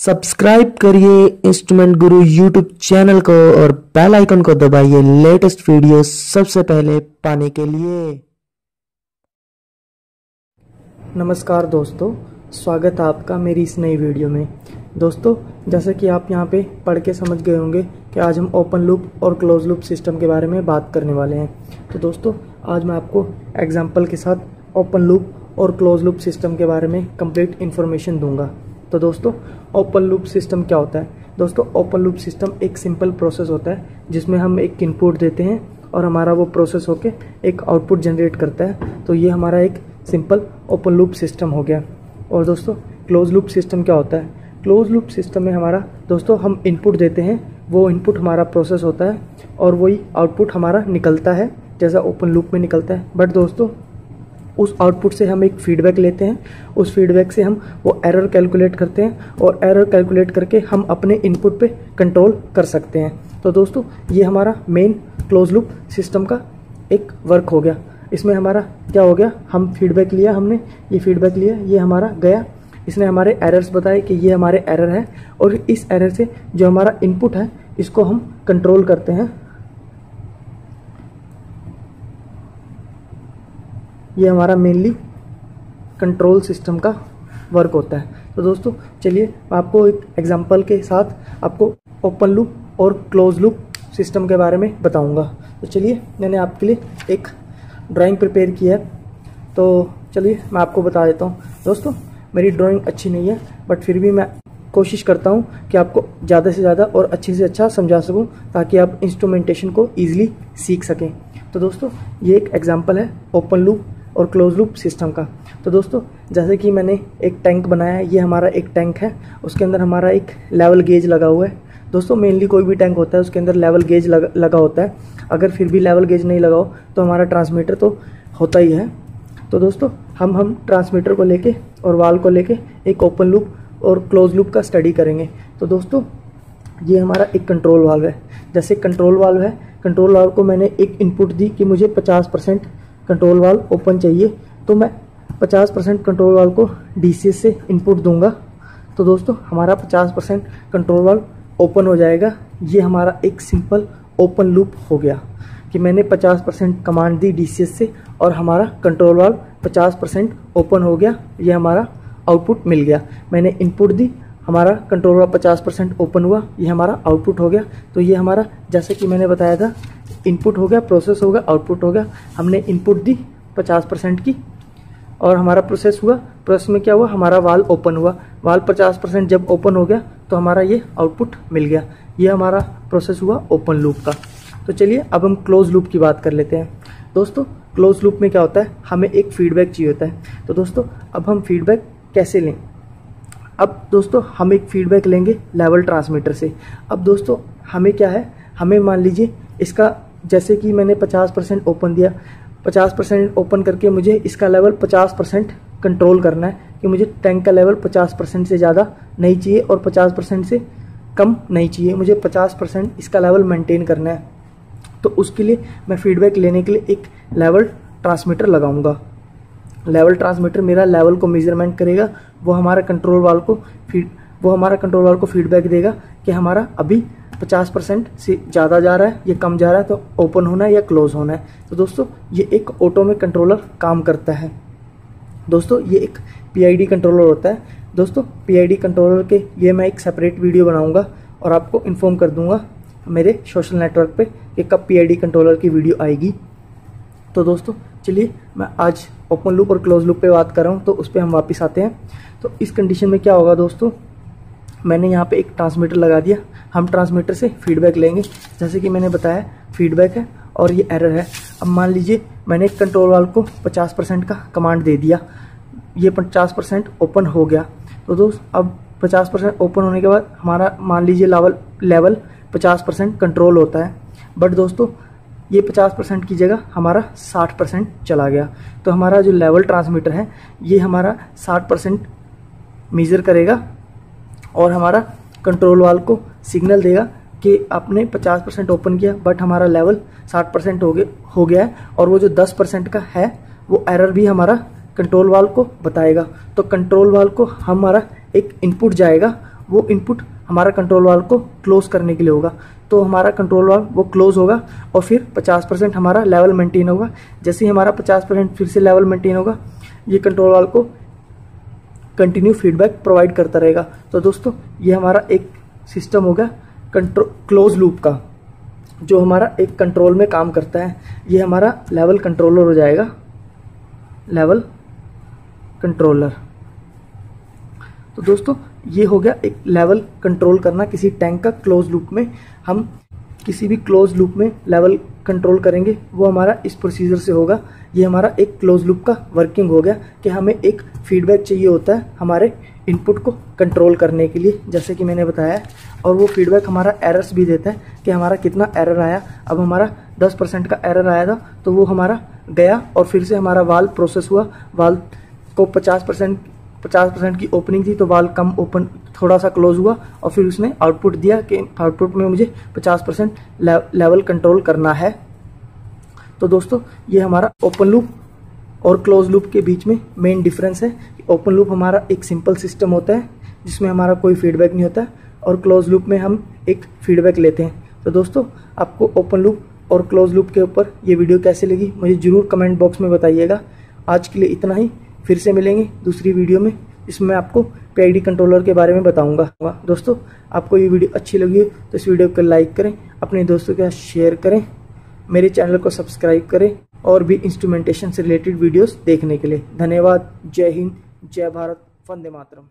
Subscribe करिए instrument गुरु YouTube channel को और बेल आइकन को दबाइए लेटेस्ट वीडियो सबसे पहले पाने के लिए। नमस्कार दोस्तों, स्वागत है आपका मेरी इस नई वीडियो में। दोस्तों, जैसा कि आप यहाँ पे पढ़ के समझ गए होंगे कि आज हम ओपन लूप और क्लोज लूप सिस्टम के बारे में बात करने वाले हैं। तो दोस्तों, आज मैं आपको एग्ज़ाम्पल के साथ ओपन लूप और क्लोज लूप सिस्टम के बारे में कंप्लीट इन्फॉर्मेशन दूँगा। तो दोस्तों ओपन लूप सिस्टम क्या होता है? दोस्तों ओपन लूप सिस्टम एक सिंपल प्रोसेस होता है, जिसमें हम एक इनपुट देते हैं और हमारा वो प्रोसेस होके एक आउटपुट जनरेट करता है। तो ये हमारा एक सिंपल ओपन लूप सिस्टम हो गया। और दोस्तों क्लोज लूप सिस्टम क्या होता है? क्लोज लूप सिस्टम में हमारा, दोस्तों, हम इनपुट देते हैं, वो इनपुट हमारा प्रोसेस होता है और वही आउटपुट हमारा निकलता है, जैसा ओपन लूप में निकलता है। बट दोस्तों उस आउटपुट से हम एक फीडबैक लेते हैं। उस फीडबैक से हम वो एरर कैलकुलेट करते हैं और एरर कैलकुलेट करके हम अपने इनपुट पे कंट्रोल कर सकते हैं। तो दोस्तों, ये हमारा मेन क्लोज लूप सिस्टम का एक वर्क हो गया। इसमें हमारा क्या हो गया? हम फीडबैक लिया हमने, ये फीडबैक लिया, ये हमारा गया। इसने हमारे एरर्स बताए कि ये हमारे एरर है और इस एरर से जो हमारा इनपुट है, इसको हम कंट्रोल करते हैं। ये हमारा मेनली कंट्रोल सिस्टम का वर्क होता है। तो दोस्तों, चलिए, आपको एक एग्जांपल के साथ आपको ओपन लूप और क्लोज लूप सिस्टम के बारे में बताऊँगा। तो चलिए, मैंने आपके लिए एक ड्राइंग प्रिपेयर की है। तो चलिए, मैं आपको बता देता हूँ। दोस्तों, मेरी ड्राइंग अच्छी नहीं है बट फिर भी मैं कोशिश करता हूँ कि आपको ज़्यादा से ज़्यादा और अच्छे से अच्छा समझा सकूँ, ताकि आप इंस्ट्रूमेंटेशन को ईजिली सीख सकें। तो दोस्तों, ये एक एग्ज़ाम्पल है ओपन लूप और क्लोज लूप सिस्टम का। तो दोस्तों जैसे कि मैंने एक टैंक बनाया है ये हमारा एक टैंक है उसके अंदर हमारा एक लेवल गेज लगा हुआ है। दोस्तों मेनली कोई भी टैंक होता है उसके अंदर लेवल गेज लगा, लगा होता है। अगर फिर भी लेवल गेज नहीं लगाओ तो हमारा ट्रांसमीटर तो होता ही है। तो दोस्तों हम हम ट्रांसमीटर को लेके और वाल को लेके एक ओपन लूप और क्लोज लूप का स्टडी करेंगे। तो दोस्तों ये हमारा एक कंट्रोल वाल्व है। जैसे कंट्रोल वाल्व है कंट्रोल वाल्व को मैंने एक इनपुट दी कि मुझे 50 परसेंट कंट्रोल वाल ओपन चाहिए तो मैं 50 परसेंट कंट्रोल वाल को डी से इनपुट दूँगा। तो दोस्तों, हमारा 50 परसेंट कंट्रोल वाल ओपन हो जाएगा। ये हमारा एक सिंपल ओपन लूप हो गया कि मैंने 50 परसेंट कमांड दी डी से और हमारा कंट्रोल वाल 50 परसेंट ओपन हो गया। ये हमारा आउटपुट मिल गया। मैंने इनपुट दी, हमारा कंट्रोल वाल 50 परसेंट ओपन हुआ। ये हमारा आउटपुट हो गया। तो ये हमारा, जैसे कि मैंने बताया था इनपुट हो गया प्रोसेस हो गया आउटपुट हो गया। हमने इनपुट दी पचास परसेंट की और हमारा प्रोसेस हुआ। प्रोसेस में क्या हुआ? हमारा वाल ओपन हुआ। वाल पचास परसेंट जब ओपन हो गया तो हमारा ये आउटपुट मिल गया। ये हमारा प्रोसेस हुआ ओपन लूप का। तो चलिए, अब हम क्लोज लूप की बात कर लेते हैं। दोस्तों क्लोज लूप में क्या होता है? हमें एक फीडबैक चाहिए होता है। तो दोस्तों, अब हम फीडबैक कैसे लें? अब दोस्तों, हम एक फीडबैक लेंगे लेवल ट्रांसमीटर से। अब दोस्तों, हमें क्या है? हमें मान लीजिए, इसका जैसे कि मैंने 50 परसेंट ओपन दिया 50 परसेंट ओपन करके मुझे इसका लेवल 50 परसेंट कंट्रोल करना है कि मुझे टैंक का लेवल 50 परसेंट से ज़्यादा नहीं चाहिए और 50 परसेंट से कम नहीं चाहिए। मुझे 50 परसेंट इसका लेवल मेंटेन करना है। तो उसके लिए मैं फीडबैक लेने के लिए एक लेवल ट्रांसमीटर लगाऊँगा। लेवल ट्रांसमीटर मेरा लेवल को मेज़रमेंट करेगा, वो हमारा कंट्रोल वाल को फ़ीड वो हमारा कंट्रोल वाल को फीडबैक देगा कि हमारा अभी पचास परसेंट से ज़्यादा जा रहा है, या कम जा रहा है तो ओपन होना है या क्लोज होना है। तो दोस्तों, ये एक ऑटो में कंट्रोलर काम करता है। दोस्तों, ये एक पीआईडी कंट्रोलर होता है। दोस्तों पीआईडी कंट्रोलर के ये मैं एक सेपरेट वीडियो बनाऊँगा और आपको इन्फॉर्म कर दूँगा मेरे सोशल नेटवर्क पे कि कब पीआईडी कंट्रोलर की वीडियो आएगी। तो दोस्तों, चलिए, मैं आज ओपन लूप और क्लोज लूप पे बात कर रहा हूँ तो उस पर हम वापस आते हैं। तो इस कंडीशन में क्या होगा दोस्तों? मैंने यहाँ पे एक ट्रांसमीटर लगा दिया। हम ट्रांसमीटर से फीडबैक लेंगे। जैसे कि मैंने बताया फीडबैक है और ये एरर है। अब मान लीजिए, मैंने एक कंट्रोल वाल को 50 परसेंट का कमांड दे दिया। ये 50 परसेंट ओपन हो गया। तो दोस्त, अब 50 परसेंट ओपन होने के बाद हमारा, मान लीजिए लेवल लेवल 50 परसेंट कंट्रोल होता है। बट दोस्तों, ये 50 परसेंट की जगह हमारा 60 परसेंट चला गया। तो हमारा जो लेवल ट्रांसमीटर है, ये हमारा 60 परसेंट मेज़र करेगा। और हमारा कंट्रोल वाल को सिग्नल देगा कि आपने 50 परसेंट ओपन किया बट हमारा लेवल 60 परसेंट हो गया हो गया है और वो जो 10 परसेंट का है, वो एरर भी हमारा कंट्रोल वाल को बताएगा। तो कंट्रोल वाल को हमारा एक इनपुट जाएगा, वो इनपुट हमारा कंट्रोल वाल को क्लोज करने के लिए होगा। तो हमारा कंट्रोल वाल वो क्लोज होगा और फिर 50 परसेंट हमारा लेवल मेंटेन होगा। जैसे ही हमारा 50 परसेंट फिर से लेवल मेंटेन होगा, ये कंट्रोल वाल को कंटिन्यू फीडबैक प्रोवाइड करता रहेगा। तो दोस्तों, ये हमारा एक सिस्टम हो गया कंट्रोल क्लोज लूप का, जो हमारा एक कंट्रोल में काम करता है। ये हमारा लेवल कंट्रोलर हो जाएगा। लेवल कंट्रोलर तो दोस्तों, ये हो गया एक लेवल कंट्रोल करना किसी टैंक का क्लोज लूप में। हम किसी भी क्लोज लूप में लेवल कंट्रोल करेंगे, वो हमारा इस प्रोसीजर से होगा। ये हमारा एक क्लोज लूप का वर्किंग हो गया कि हमें एक फीडबैक चाहिए होता है हमारे इनपुट को कंट्रोल करने के लिए, जैसे कि मैंने बताया। और वो फीडबैक हमारा एरर्स भी देता है कि हमारा कितना एरर आया। अब हमारा 10 परसेंट का एरर आया था तो वो हमारा गया और फिर से हमारा वाल प्रोसेस हुआ। वाल को 50 परसेंट, पचास परसेंट की ओपनिंग थी तो वाल कम ओपन थोड़ा सा क्लोज हुआ और फिर उसने आउटपुट दिया कि आउटपुट में मुझे 50 परसेंट लेवल कंट्रोल करना है। तो दोस्तों, ये हमारा ओपन लूप और क्लोज लूप के बीच में मेन डिफरेंस है। कि ओपन लूप हमारा एक सिंपल सिस्टम होता है, जिसमें हमारा कोई फीडबैक नहीं होता और क्लोज लूप में हम एक फीडबैक लेते हैं। तो दोस्तों, आपको ओपन लूप और क्लोज लूप के ऊपर ये वीडियो कैसे लगी, मुझे ज़रूर कमेंट बॉक्स में बताइएगा। आज के लिए इतना ही, फिर से मिलेंगे दूसरी वीडियो में। इसमें आपको पीआईडी कंट्रोलर के बारे में बताऊँगा। दोस्तों, आपको ये वीडियो अच्छी लगी हो तो इस वीडियो को लाइक करें, अपने दोस्तों के साथ शेयर करें, मेरे चैनल को सब्सक्राइब करें, और भी इंस्ट्रूमेंटेशन से रिलेटेड वीडियोस देखने के लिए। धन्यवाद। जय हिंद। जय भारत। वंदे मातरम।